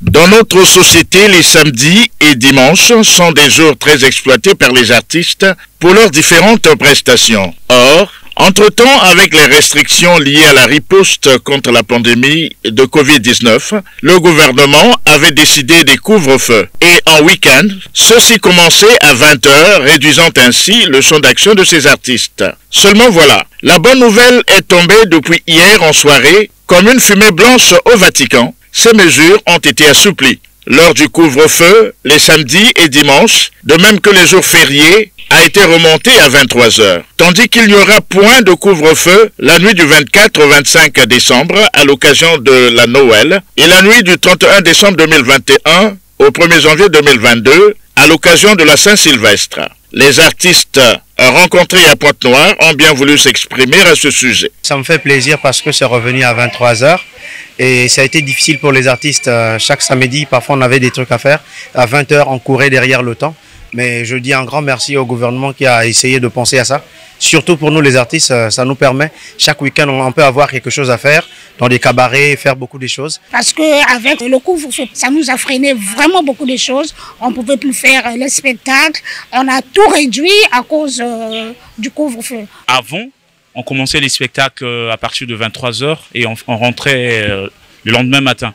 Dans notre société, les samedis et dimanches sont des jours très exploités par les artistes pour leurs différentes prestations. Or, entre-temps, avec les restrictions liées à la riposte contre la pandémie de Covid-19, le gouvernement avait décidé des couvre-feux. Et en week-end, ceux-ci commençaient à 20h, réduisant ainsi le champ d'action de ces artistes. Seulement voilà, la bonne nouvelle est tombée depuis hier en soirée comme une fumée blanche au Vatican. Ces mesures ont été assouplies. Lors du couvre-feu, les samedis et dimanches, de même que les jours fériés, a été remonté à 23 heures, tandis qu'il n'y aura point de couvre-feu la nuit du 24 au 25 décembre à l'occasion de la Noël et la nuit du 31 décembre 2021 au 1er janvier 2022 à l'occasion de la Saint-Sylvestre. Les artistes rencontrés à Pointe-Noire ont bien voulu s'exprimer à ce sujet. Ça me fait plaisir parce que c'est revenu à 23 heures et ça a été difficile pour les artistes. Chaque samedi, parfois on avait des trucs à faire. À 20 heures, on courait derrière le temps. Mais je dis un grand merci au gouvernement qui a essayé de penser à ça. Surtout pour nous les artistes, ça nous permet, chaque week-end, on peut avoir quelque chose à faire, dans des cabarets, faire beaucoup de choses. Parce qu'avec le couvre-feu, ça nous a freiné vraiment beaucoup de choses. On ne pouvait plus faire les spectacles. On a tout réduit à cause euh, du couvre-feu. Avant, on commençait les spectacles à partir de 23h et on, on rentrait euh, le lendemain matin.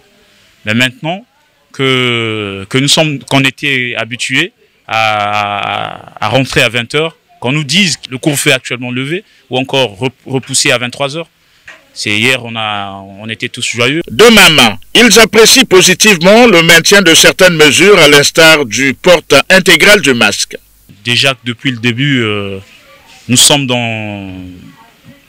Mais maintenant que, que nous sommes, qu'on était habitués, à, rentrer à 20h, qu'on nous dise que le couvre-feu est actuellement levé ou encore repoussé à 23h. C'est hier, on, a, on était tous joyeux. De même, ils apprécient positivement le maintien de certaines mesures à l'instar du porte intégral du masque. Déjà depuis le début, euh, nous sommes dans,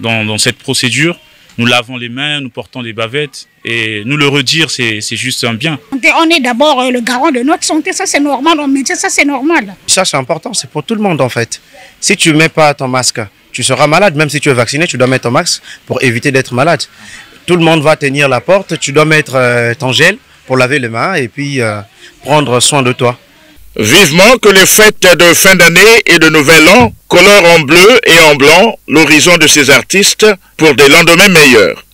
dans, dans cette procédure nous lavons les mains, nous portons des bavettes. Et nous le redire, c'est juste un bien. On est d'abord euh, le garant de notre santé, ça c'est normal, on métier, ça c'est normal. Ça c'est important, c'est pour tout le monde en fait. Si tu ne mets pas ton masque, tu seras malade. Même si tu es vacciné, tu dois mettre ton masque pour éviter d'être malade. Tout le monde va tenir la porte, tu dois mettre euh, ton gel pour laver les mains et puis euh, prendre soin de toi. Vivement que les fêtes de fin d'année et de nouvel an colorent en bleu et en blanc l'horizon de ces artistes pour des lendemains meilleurs.